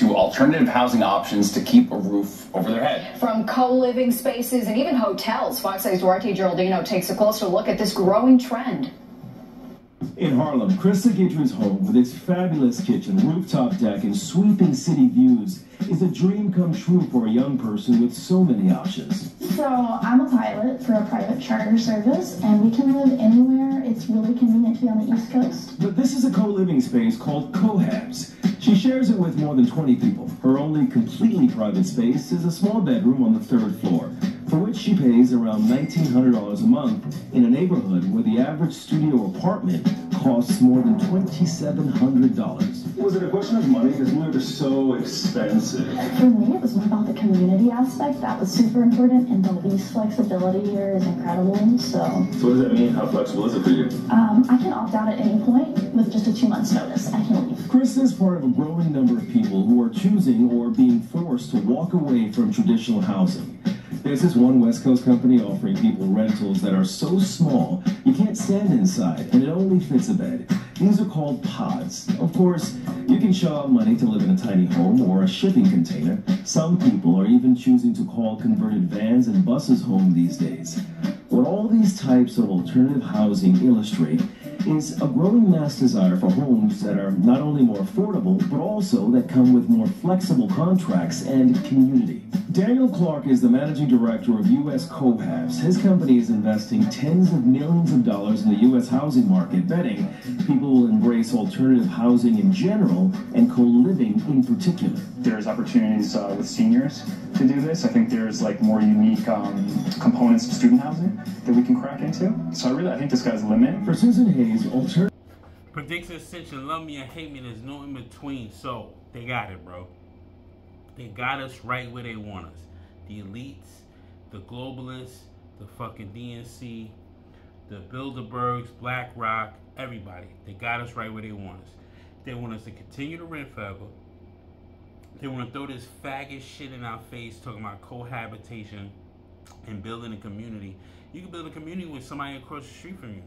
to alternative housing options to keep a roof over their head. From co-living spaces and even hotels, Fox 8's Duarte Geraldino takes a closer look at this growing trend. In Harlem, Krista Gidron's home with its fabulous kitchen, rooftop deck, and sweeping city views is a dream come true for a young person with so many options. So I'm a pilot for a private charter service, and we can live anywhere. It's really convenient to be on the East Coast. But this is a co-living space called Cohabs. She shares it with more than 20 people. Her only completely private space is a small bedroom on the third floor, for which she pays around $1,900 a month in a neighborhood where the average studio apartment costs more than $2,700. Was it a question of money? Because we are so expensive. For me, it was more about the community aspect. That was super important, and the lease flexibility here is incredible. So, So what does that mean? How flexible is it for you? um, I can opt out at any point with just a two months notice. I can leave. Krista is part of a growing number of people who are choosing or being forced to walk away from traditional housing. There's this one West Coast company offering people rentals that are so small you can't stand inside and it only fits a bed. These are called pods. Of course, you can shell out money to live in a tiny home or a shipping container. Some people are even choosing to call converted vans and buses home these days. What all these types of alternative housing illustrate is a growing mass desire for homes that are not only more affordable, but also that come with more flexible contracts and community. Daniel Clark is the managing director of U.S. Cohabs. His company is investing tens of millions of dollars in the U.S. housing market, betting people will embrace alternative housing in general and co-living in particular. There's opportunities uh, with seniors to do this. I think there's like more unique um, components of student housing that we can crack into. So I really, I think this guy's the limit. For Susan Hayes, alternative Prediction Ascension, love me or hate me, there's no in between. So they got it, bro. They got us right where they want us. The elites, the globalists, the fucking DNC, the Bilderbergs, BlackRock, everybody. They got us right where they want us. They want us to continue to rent forever. They want to throw this faggot shit in our face talking about cohabitation and building a community. You can build a community with somebody across the street from you.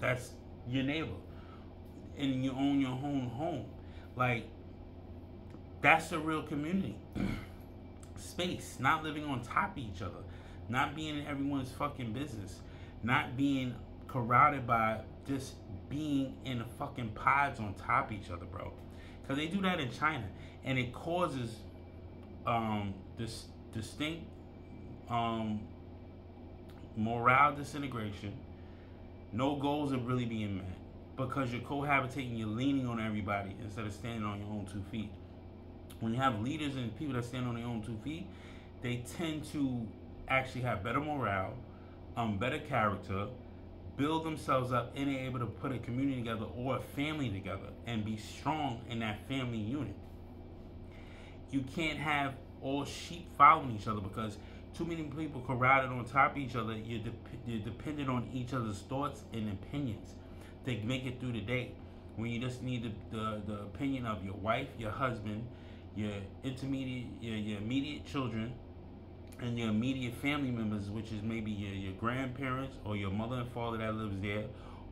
That's your neighbor. And you own your own home. Like, that's a real community. Space. Not living on top of each other. Not being in everyone's fucking business. Not being corralled by just being in the fucking pods on top of each other, bro. Because they do that in China. And it causes um, this distinct um, morale disintegration. No goals are really being met because you're cohabitating, you're leaning on everybody instead of standing on your own two feet. When you have leaders and people that stand on their own two feet, they tend to actually have better morale, um, better character, build themselves up, and they're able to put a community together or a family together and be strong in that family unit. You can't have all sheep following each other because too many people corralled on top of each other. You're, dep- you're dependent on each other's thoughts and opinions to make it through the day. When you just need the, the, the opinion of your wife, your husband, your intermediate, your, your immediate children, and your immediate family members, which is maybe your, your grandparents or your mother and father that lives there,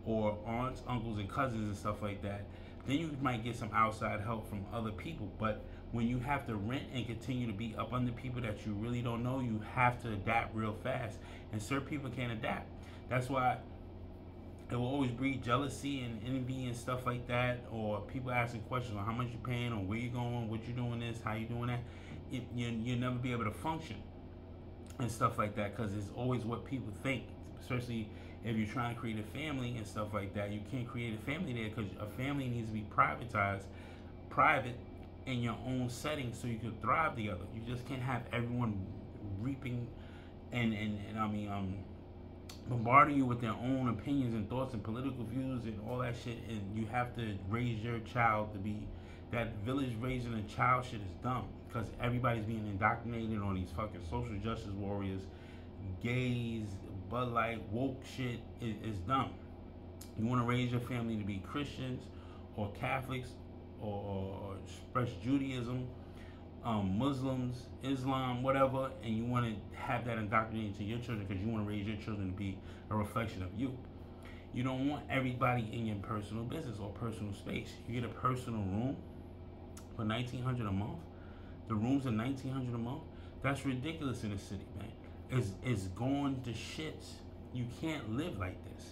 or aunts, uncles, and cousins and stuff like that. Then you might get some outside help from other people. But when you have to rent and continue to be up under people that you really don't know, you have to adapt real fast. And certain people can't adapt. That's why it will always breed jealousy and envy and stuff like that, or people asking questions on how much you're paying, or where you're going, what you're doing this, how you're doing that. It, you, you'll never be able to function and stuff like that because it's always what people think, especially if you're trying to create a family and stuff like that. You can't create a family there because a family needs to be privatized, private in your own setting so you can thrive together. You just can't have everyone reaping and, and, and I mean, um, bombarding you with their own opinions and thoughts and political views and all that shit. And you have to raise your child to be that village raising a child shit is dumb because everybody's being indoctrinated on these fucking social justice warriors, gays, but like woke shit is, is dumb. You want to raise your family to be Christians or Catholics or, or express Judaism, um, Muslims, Islam, whatever, and you want to have that indoctrinated to your children because you want to raise your children to be a reflection of you. You don't want everybody in your personal business or personal space. You get a personal room, for nineteen hundred a month. The rooms are nineteen hundred a month. That's ridiculous in the city, man. It's it's going to shits. You can't live like this,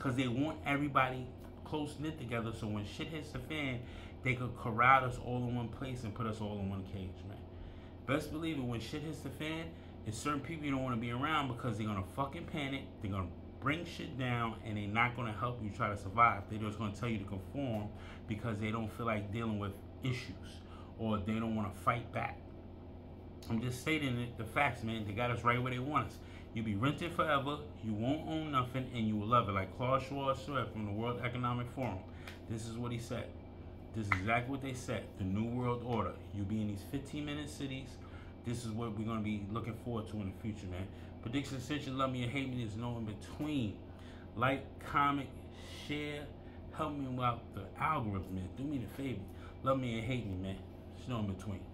cause they want everybody close knit together. So when shit hits the fan, they could corral us all in one place and put us all in one cage, man. Best believe it, when shit hits the fan, it's certain people you don't want to be around because they're gonna fucking panic. They're gonna bring shit down and they're not gonna help you try to survive. They're just gonna tell you to conform because they don't feel like dealing with issues or they don't want to fight back. I'm just stating it, the facts, man. They got us right where they want us. You'll be rented forever, you won't own nothing, and you will love it. Like Klaus Schwab said from the World Economic Forum. This is what he said. This is exactly what they said. The New World Order. You'll be in these 15 minute cities. This is what we're going to be looking forward to in the future, man. Prediction Ascension, love me or hate me, there's no in between. Like, comment, share, help me out the algorithm, man. Do me the favor. Love me and hate me, man. There's no in between.